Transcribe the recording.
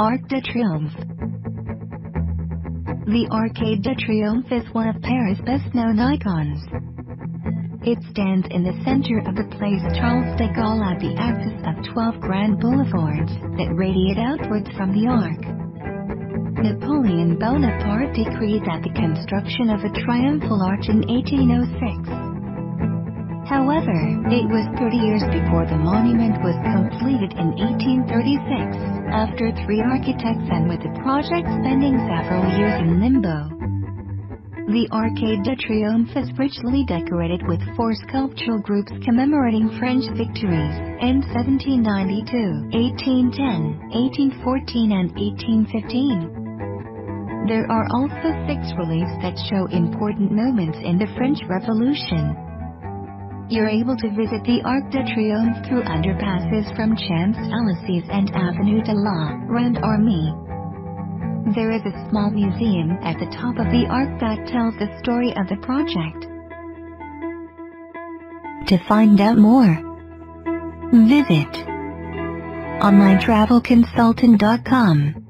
Arc de Triomphe The Arc de Triomphe is one of Paris' best-known icons. It stands in the center of the place Charles de Gaulle at the axis of 12 grand boulevards that radiate outwards from the Arc. Napoleon Bonaparte decreed that the construction of a triumphal arch in 1806. However, it was 30 years before the monument was completed in 1836, after three architects and with the project spending several years in limbo. The Arc de Triomphe is richly decorated with four sculptural groups commemorating French victories in 1792, 1810, 1814 and 1815. There are also six reliefs that show important moments in the French Revolution, you're able to visit the Arc de Triomphe through underpasses from Champs-Élysées and Avenue de la Grande Armée. There is a small museum at the top of the arc that tells the story of the project. To find out more, visit onlinetravelconsultant.com.